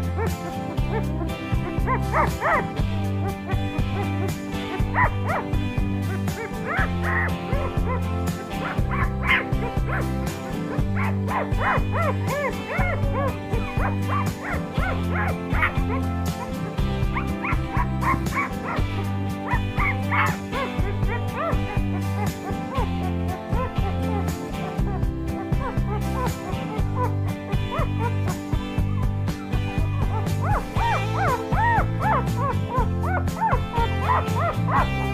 Ha ha ha! 啊 啊